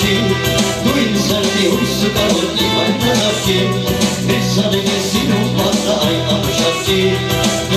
kim you insan ki huysu kalır ki kaynanak kim Bir sanı kesin olmazsa aynamışak ki Bu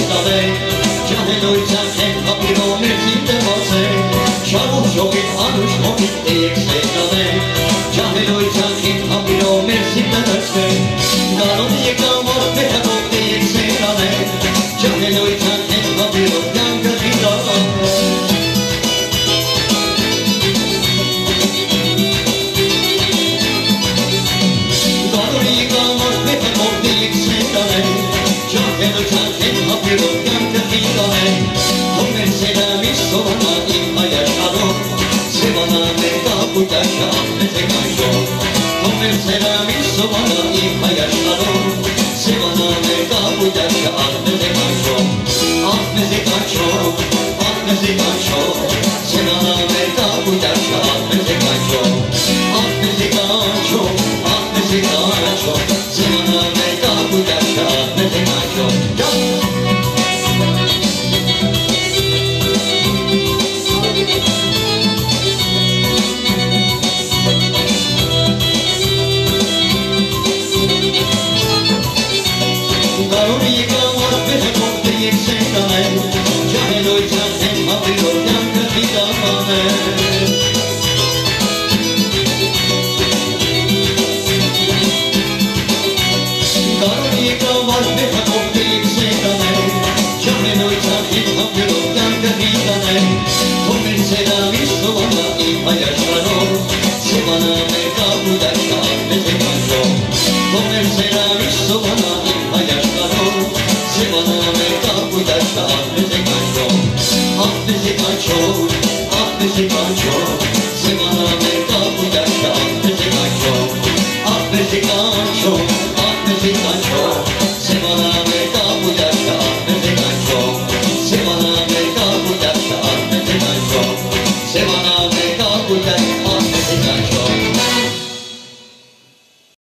երեք շեշտան է, ճամերոյ ճանքիտ հապիրով մեր շիտը նրսվեն, դարոն եկա Allah'ın selamı sobana ifaya Afeci Kancho Simane Kapu Yakta Afeci Kancho Afeci Kancho Afeci Kancho